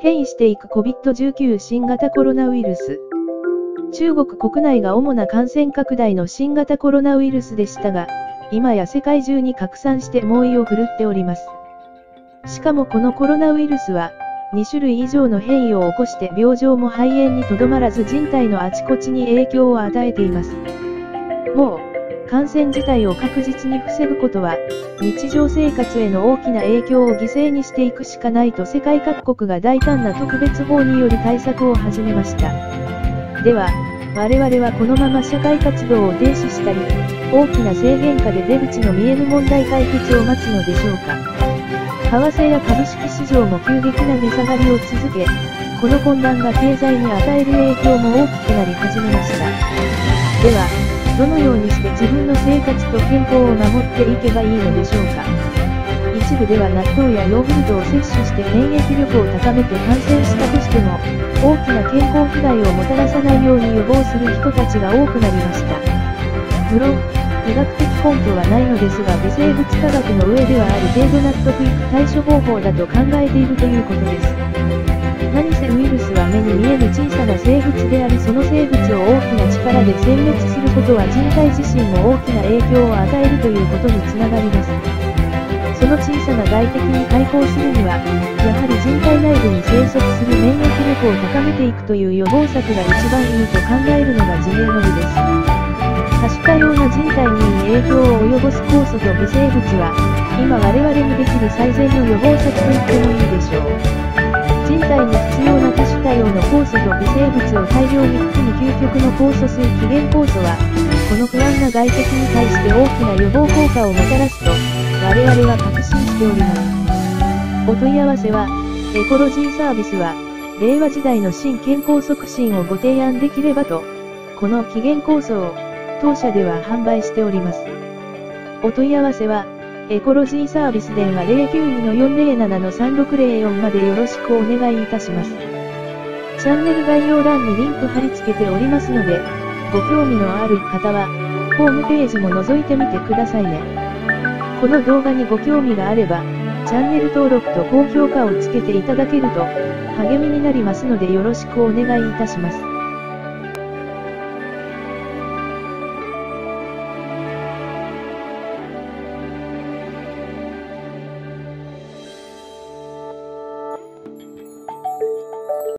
変異していく COVID-19 新型コロナウイルス。中国国内が主な感染拡大の新型コロナウイルスでしたが、今や世界中に拡散して猛威を振るっております。しかもこのコロナウイルスは、2種類以上の変異を起こして病状も肺炎にとどまらず人体のあちこちに影響を与えています。もう、感染自体を確実に防ぐことは、日常生活への大きな影響を犠牲にしていくしかないと世界各国が大胆な特別法により対策を始めました。では、我々はこのまま社会活動を停止したり、大きな制限下で出口の見えぬ問題解決を待つのでしょうか。為替や株式市場も急激な値下がりを続け、この混乱が経済に与える影響も大きくなり始めました。では、どのようにして自分の生活と健康を守っていけばいいのでしょうか？一部では納豆やヨーグルトを摂取して免疫力を高めて感染したとしても、大きな健康被害をもたらさないように予防する人たちが多くなりました。無論、医学的根拠はないのですが微生物科学の上ではある程度納得いく対処方法だと考えているということです。何せウイルスは目に見えぬ小さな生物でありその生物を大きな力で殲滅することは人体自身も大きな影響を与えるということにつながります。その小さな外敵に対抗するには、やはり人体内部に生息する免疫力を高めていくという予防策が一番いいと考えるのが自明のみです。多種多様な人体に影響を及ぼす酵素と微生物は、今我々にできる最善の予防策と言ってもいいでしょう。人体に必要な多種多様の酵素と微生物を大量に含む究極の酵素水起源酵素は、この不安な外敵に対して大きな予防効果をもたらすと、我々は確信しております。お問い合わせは、エコロジーサービスは、令和時代の新健康促進をご提案できればと、この起源酵素を、当社では販売しております。お問い合わせは、エコロジーサービス電話092-407-3604までよろしくお願いいたします。チャンネル概要欄にリンク貼り付けておりますので、ご興味のある方は、ホームページも覗いてみてくださいね。この動画にご興味があれば、チャンネル登録と高評価をつけていただけると、励みになりますのでよろしくお願いいたします。